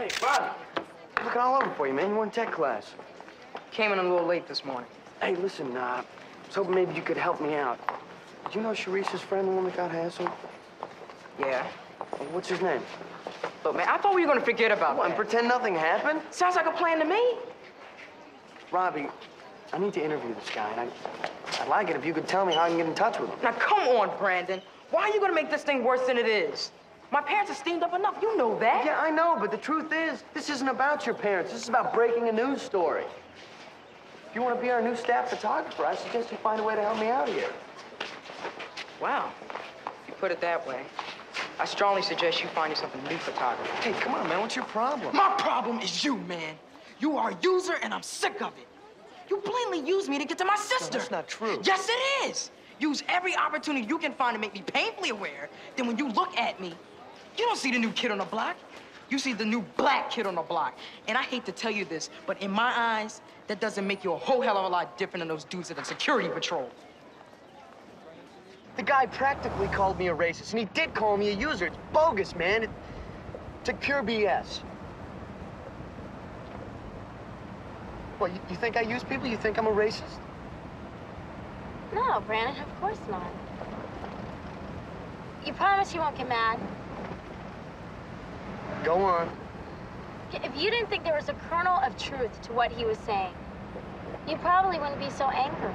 Hey, Bob. Looking all over for you, man. You were in tech class. Came in a little late this morning. Hey, listen, uh, I was hoping maybe you could help me out. Do you know Sharice's friend, the one that got hassled? Yeah. What's his name? Look, man, I thought we were gonna forget about What, and pretend nothing happened? Sounds like a plan to me. Robbie, I need to interview this guy, and I, I'd like it if you could tell me how I can get in touch with him. Now, come on, Brandon. Why are you gonna make this thing worse than it is? My parents are steamed up enough. You know that. Yeah, I know, but the truth is, this isn't about your parents. This is about breaking a news story. If you want to be our new staff photographer, I suggest you find a way to help me out here. Wow. If you put it that way, I strongly suggest you find yourself a new photographer. Hey, come on, man. What's your problem? My problem is you, man. You are a user, and I'm sick of it. You blatantly use me to get to my sister. that's not true. Yes, it is. Use every opportunity you can find to make me painfully aware. Then when you look at me, you don't see the new kid on the block. You see the new black kid on the block. And I hate to tell you this, but in my eyes, that doesn't make you a whole hell of a lot different than those dudes at the security patrol. The guy practically called me a racist, and he did call me a user. It's bogus, man. It, it's like pure BS. What, you, you think I use people? You think I'm a racist? No, Brandon, of course not. You promise you won't get mad? Go on. If you didn't think there was a kernel of truth to what he was saying, you probably wouldn't be so angry.